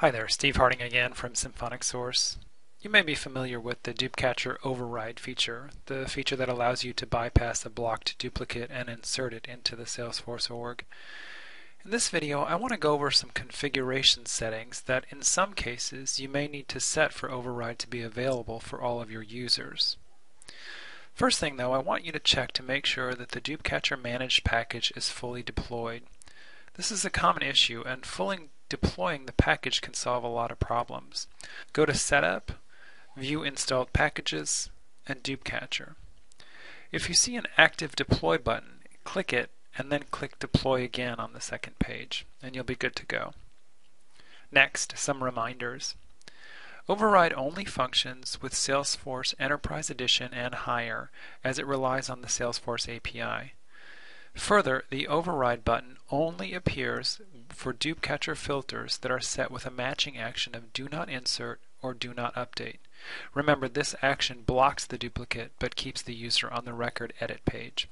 Hi there, Steve Harding again from Symphonic Source. You may be familiar with the DupeCatcher override feature, the feature that allows you to bypass a blocked duplicate and insert it into the Salesforce org. In this video, I want to go over some configuration settings that in some cases you may need to set for override to be available for all of your users. First thing though, I want you to check to make sure that the DupeCatcher managed package is fully deployed. This is a common issue and fully deploying the package can solve a lot of problems. Go to Setup, View Installed Packages, and DupeCatcher. If you see an active deploy button, click it and then click Deploy again on the second page, and you'll be good to go. Next, some reminders. Override only functions with Salesforce Enterprise Edition and higher, as it relies on the Salesforce API. Further, the Override button only appears for DupeCatcher filters that are set with a matching action of Do Not Insert or Do Not Update. Remember, this action blocks the duplicate but keeps the user on the record edit page.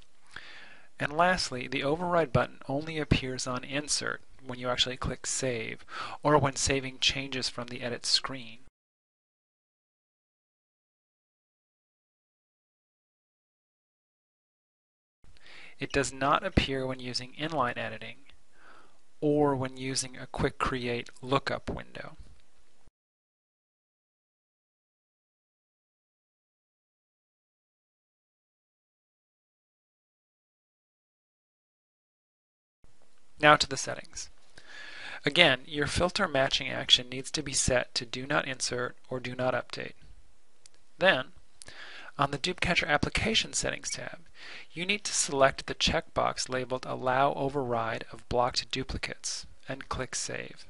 And lastly, the Override button only appears on Insert when you actually click Save or when saving changes from the edit screen. It does not appear when using inline editing or when using a quick create lookup window. Now to the settings. Again, your filter matching action needs to be set to do not insert or do not update. Then, on the DupeCatcher Application Settings tab, you need to select the checkbox labeled Allow Override of Blocked Duplicates and click Save.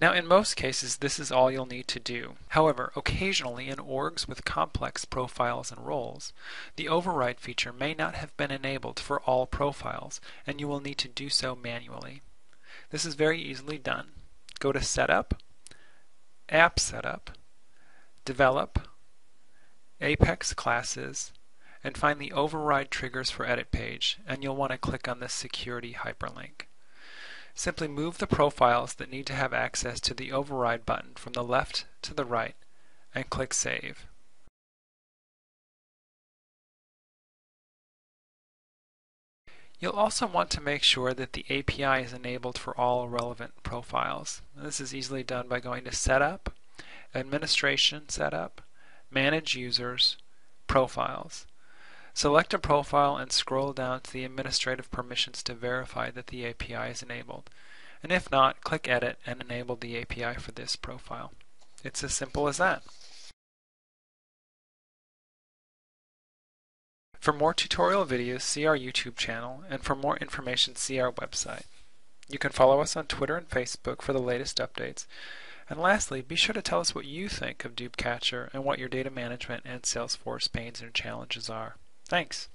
Now in most cases this is all you'll need to do. However, occasionally in orgs with complex profiles and roles, the override feature may not have been enabled for all profiles and you will need to do so manually. This is very easily done. Go to Setup, App Setup, Develop, Apex classes, and find the override triggers for edit page, and you'll want to click on the security hyperlink. Simply move the profiles that need to have access to the override button from the left to the right and click Save. You'll also want to make sure that the API is enabled for all relevant profiles. This is easily done by going to Setup, Administration Setup, Manage Users, Profiles. Select a profile and scroll down to the administrative permissions to verify that the API is enabled. And if not, click Edit and enable the API for this profile. It's as simple as that. For more tutorial videos, see our YouTube channel, and for more information, see our website. You can follow us on Twitter and Facebook for the latest updates, and lastly, be sure to tell us what you think of DupeCatcher and what your data management and Salesforce pains and challenges are. Thanks.